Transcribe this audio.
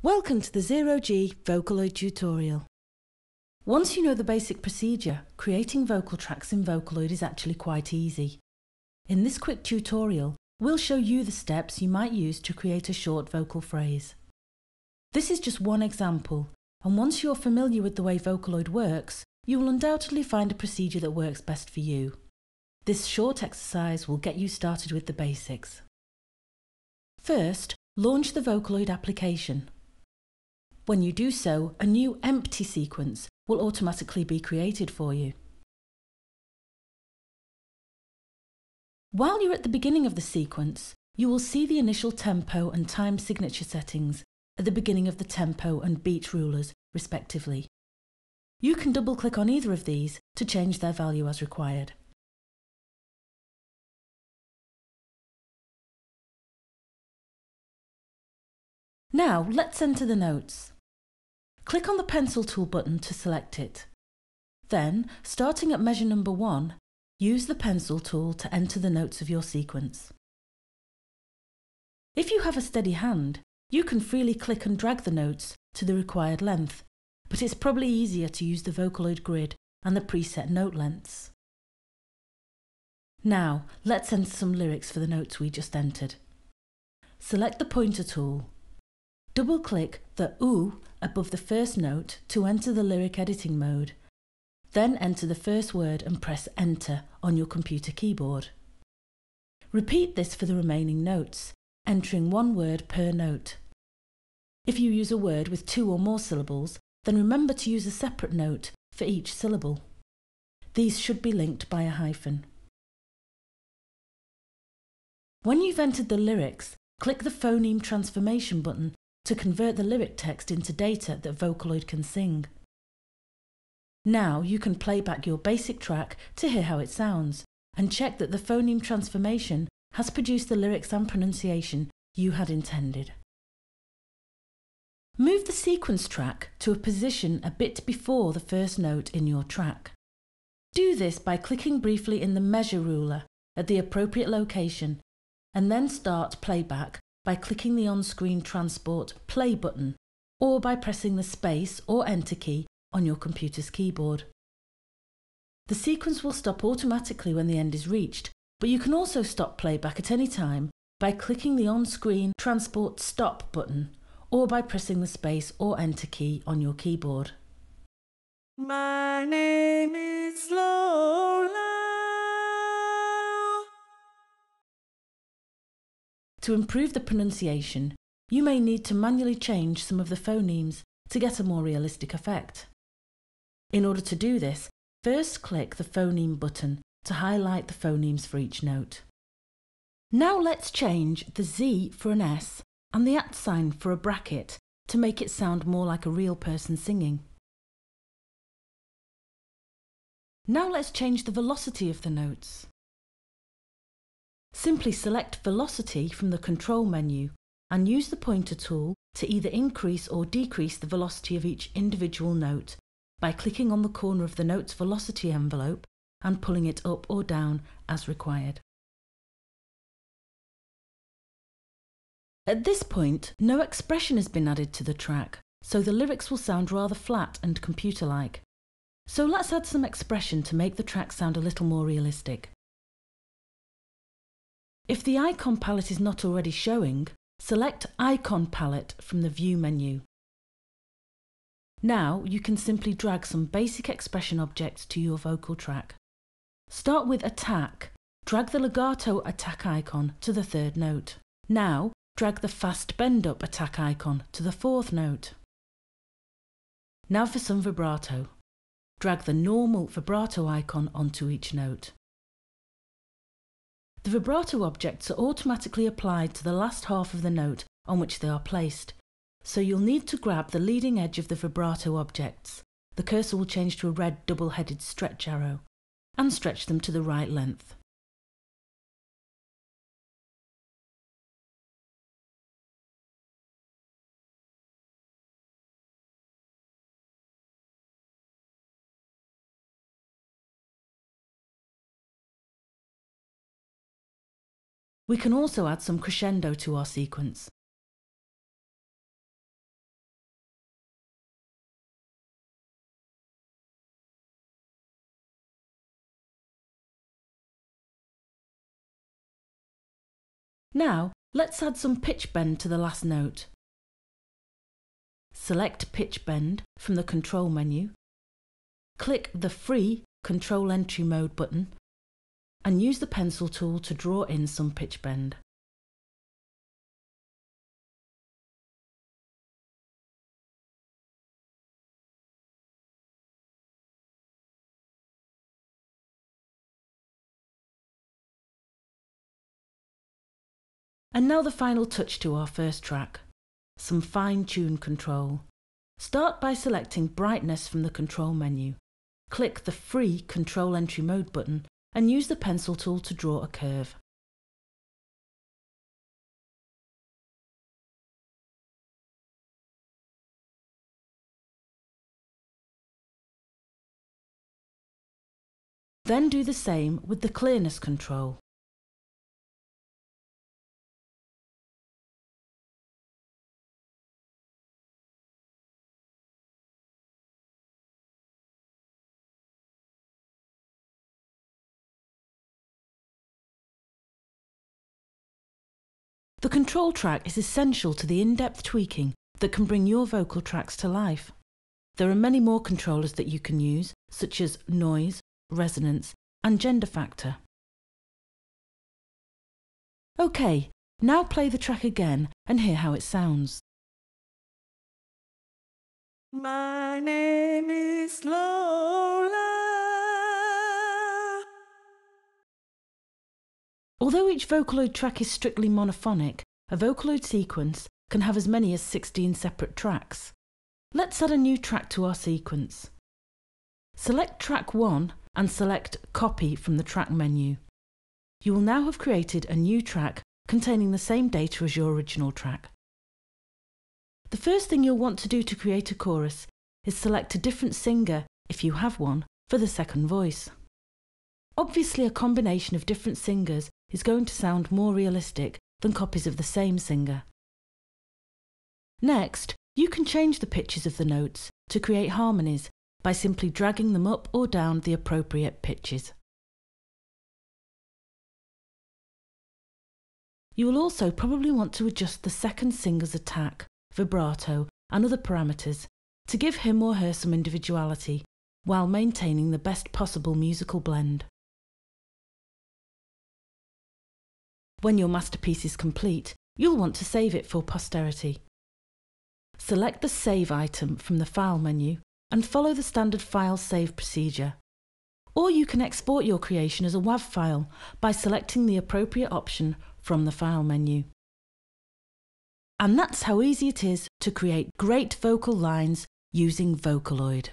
Welcome to the Zero G Vocaloid tutorial. Once you know the basic procedure, creating vocal tracks in Vocaloid is actually quite easy. In this quick tutorial, we'll show you the steps you might use to create a short vocal phrase. This is just one example, and once you're familiar with the way Vocaloid works, you will undoubtedly find a procedure that works best for you. This short exercise will get you started with the basics. First, launch the Vocaloid application. When you do so, a new empty sequence will automatically be created for you. While you're at the beginning of the sequence, you will see the initial tempo and time signature settings at the beginning of the tempo and beat rulers, respectively. You can double click on either of these to change their value as required. Now let's enter the notes. Click on the pencil tool button to select it. Then, starting at measure number 1, use the pencil tool to enter the notes of your sequence. If you have a steady hand, you can freely click and drag the notes to the required length, but it's probably easier to use the Vocaloid grid and the preset note lengths. Now, let's enter some lyrics for the notes we just entered. Select the pointer tool Double click the OO above the first note to enter the lyric editing mode. Then enter the first word and press enter on your computer keyboard. Repeat this for the remaining notes, entering one word per note. If you use a word with two or more syllables, then remember to use a separate note for each syllable. These should be linked by a hyphen. When you've entered the lyrics, click the phoneme transformation button to convert the lyric text into data that Vocaloid can sing. Now you can play back your basic track to hear how it sounds and check that the phoneme transformation has produced the lyrics and pronunciation you had intended. Move the sequence track to a position a bit before the first note in your track. Do this by clicking briefly in the measure ruler at the appropriate location and then start playback by clicking the on-screen transport play button or by pressing the space or enter key on your computer's keyboard. The sequence will stop automatically when the end is reached, but you can also stop playback at any time by clicking the on-screen transport stop button or by pressing the space or enter key on your keyboard. My name is Lola. To improve the pronunciation, you may need to manually change some of the phonemes to get a more realistic effect. In order to do this, first click the phoneme button to highlight the phonemes for each note. Now let's change the Z for an S and the at sign for a bracket to make it sound more like a real person singing. Now let's change the velocity of the notes. Simply select Velocity from the Control menu and use the pointer tool to either increase or decrease the velocity of each individual note by clicking on the corner of the note's velocity envelope and pulling it up or down as required. At this point, no expression has been added to the track, so the lyrics will sound rather flat and computer-like. So let's add some expression to make the track sound a little more realistic. If the icon palette is not already showing, select Icon Palette from the View menu. Now you can simply drag some basic expression objects to your vocal track. Start with Attack. Drag the legato attack icon to the third note. Now drag the fast bend up attack icon to the fourth note. Now for some vibrato. Drag the normal vibrato icon onto each note. The vibrato objects are automatically applied to the last half of the note on which they are placed, so you'll need to grab the leading edge of the vibrato objects. The cursor will change to a red double-headed stretch arrow, and stretch them to the right length. We can also add some crescendo to our sequence. Now, let's add some pitch bend to the last note. Select Pitch Bend from the Control menu. Click the free Control Entry Mode button and use the pencil tool to draw in some pitch bend. And now the final touch to our first track, some fine-tune control. Start by selecting brightness from the control menu. Click the free Control Entry Mode button and use the pencil tool to draw a curve. Then do the same with the clearness control. The control track is essential to the in-depth tweaking that can bring your vocal tracks to life. There are many more controllers that you can use, such as noise, resonance, and gender factor. OK, now play the track again and hear how it sounds. My name is Lola. Although each Vocaloid track is strictly monophonic, a Vocaloid sequence can have as many as 16 separate tracks. Let's add a new track to our sequence. Select track 1 and select Copy from the track menu. You will now have created a new track containing the same data as your original track. The first thing you'll want to do to create a chorus is select a different singer, if you have one, for the second voice. Obviously a combination of different singers is going to sound more realistic than copies of the same singer. Next, you can change the pitches of the notes to create harmonies by simply dragging them up or down the appropriate pitches. You will also probably want to adjust the second singer's attack, vibrato and other parameters to give him or her some individuality while maintaining the best possible musical blend. When your masterpiece is complete, you'll want to save it for posterity. Select the Save item from the File menu and follow the standard file save procedure. Or you can export your creation as a WAV file by selecting the appropriate option from the File menu. And that's how easy it is to create great vocal lines using Vocaloid.